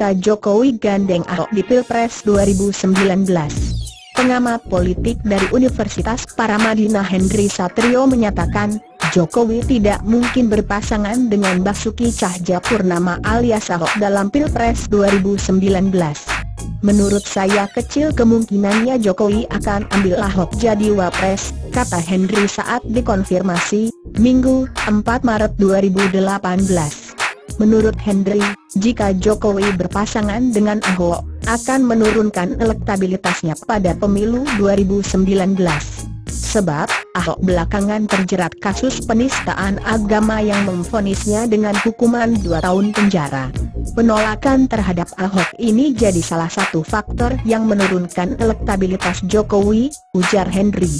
jika Jokowi gandeng Ahok di Pilpres 2019. Pengamat politik dari Universitas Paramadina Hendri Satrio menyatakan, Jokowi tidak mungkin berpasangan dengan Basuki Cahjapurnama alias Ahok dalam Pilpres 2019. Menurut saya kecil kemungkinannya Jokowi akan ambil Ahok jadi wapres, kata Hendri saat dikonfirmasi, Minggu, 4 Maret 2018. Menurut Hendri, jika Jokowi berpasangan dengan Ahok, akan menurunkan elektabilitasnya pada pemilu 2019. Sebab, Ahok belakangan terjerat kasus penistaan agama yang memfonisnya dengan hukuman 2 tahun penjara. Penolakan terhadap Ahok ini jadi salah satu faktor yang menurunkan elektabilitas Jokowi, ujar Henry.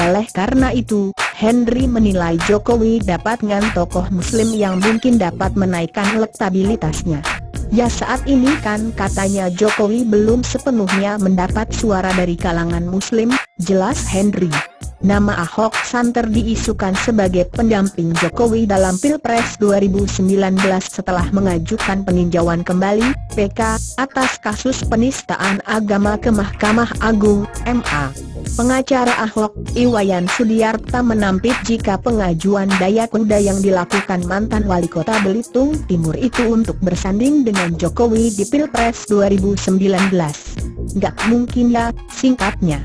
Oleh karena itu, Henry menilai Jokowi dapat dengan tokoh muslim yang mungkin dapat menaikkan elektabilitasnya. Ya saat ini kan katanya Jokowi belum sepenuhnya mendapat suara dari kalangan muslim, jelas Henry. Nama Ahok santer diisukan sebagai pendamping Jokowi dalam Pilpres 2019 setelah mengajukan peninjauan kembali, PK, atas kasus penistaan agama ke Mahkamah Agung, MA. Pengacara Ahlok, Iwayan Sudiarta menampik jika pengajuan daya kuda yang dilakukan mantan wali kota Belitung Timur itu untuk bersanding dengan Jokowi di Pilpres 2019. Gak mungkin ya, singkatnya.